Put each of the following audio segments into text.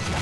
しました。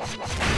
You